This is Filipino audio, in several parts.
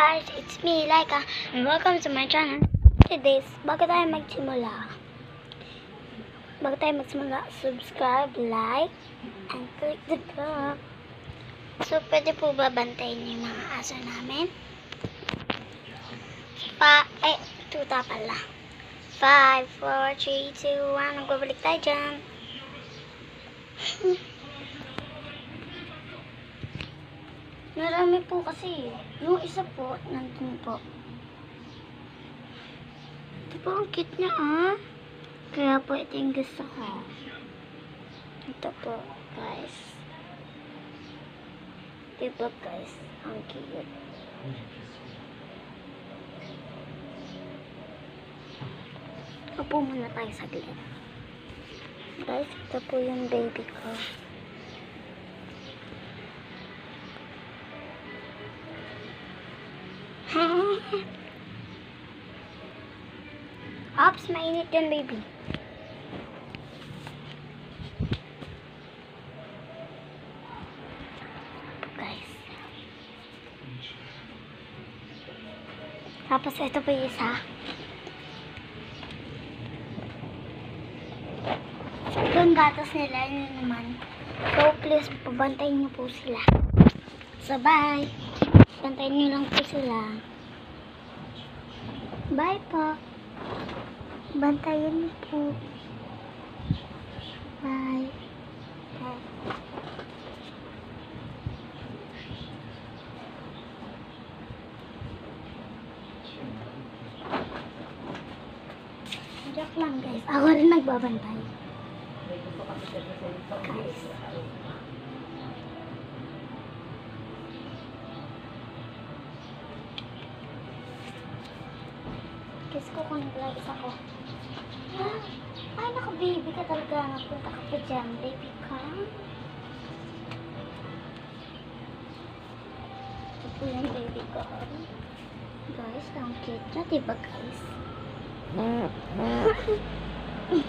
guys, it's me, Laika, and welcome to my channel. Today, bago tayo magsimula, bago tayo magsimula, subscribe, like, and click the bell. So, pwede po ba bantayin yung mga aso namin? Pa, eh, tuta pala. 5, 4, 3, 2, 1, nagbabalik tayo dyan. Marami po kasi. Yung isa po, nandun po. Ito po ang cute niya, ah. Kaya po ito yung gusto ko. Ito po, guys. Ito guys. Ang cute. Upo muna tayo saglit. Guys, ito po yung baby ko. Ops, mainit yan, baby. Guys. Tapos ito pa yung isa. Yung gatas nila, yun naman. So, please, pabantayin niyo po sila. So, bye. Bantayin niyo lang po sila. Bye po. Bantayan niyo po. Bye. Bye. Joke lang guys. Ako rin nagbabantay. Guys. Kiss ko kung nag-like ko. Ay, naku, baby ka talaga. Napunta ka pa dyan, baby ka. Ito yung baby ko. Guys, ang cute na, diba guys?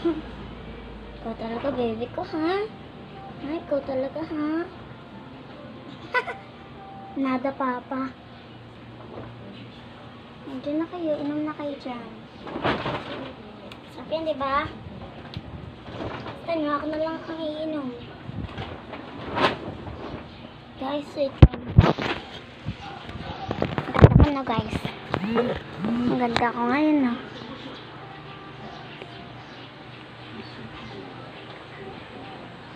Ikaw talaga, baby ko, ha? Ay, ikaw talaga, ha? Nada, papa. Nandiyan na kayo, inom na kayo dyan. Sarap yan, di ba? Basta nyo, ako na lang ang iinom. Guys, wait lang. Ang ganda ko na, guys. Ang ganda ko ngayon, no?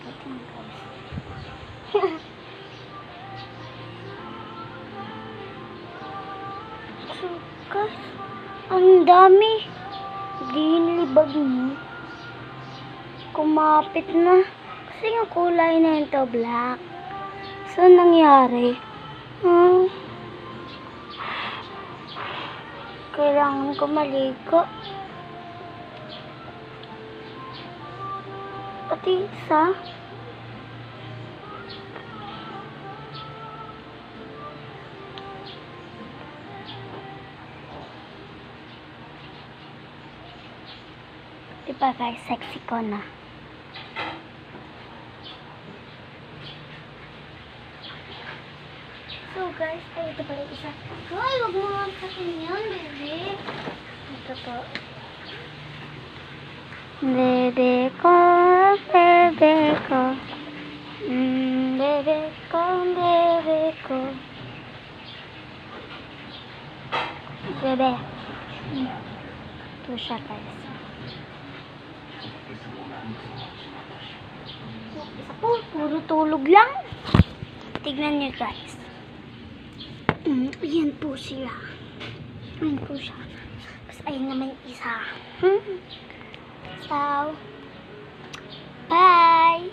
Wait lang, guys. Ang dami. Dinilibag mo. Kumapit na. Kasi yung kulay na ito, black. So, nangyari? Hmm. Kailangan ko maligo. Pati isa. Diba guys, sexy ko na. So guys, ay ito pala isa. Hoy, wag mo nga sakin yan, bebe. Ito po. Bebe ko, bebe ko. Mm, bebe ko, bebe ko. Bebe. Mm. Ito siya guys. Isa po, puro tulog lang. Tignan niyo guys. Mm, ayan po siya. Ayan po siya. Tapos ayun naman isa. Hmm. So, bye!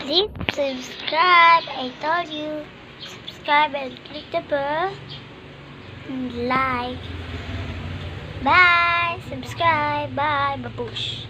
Please subscribe. I told you. Subscribe and click the bell. And like. Bye! Subscribe. Bye. Babush.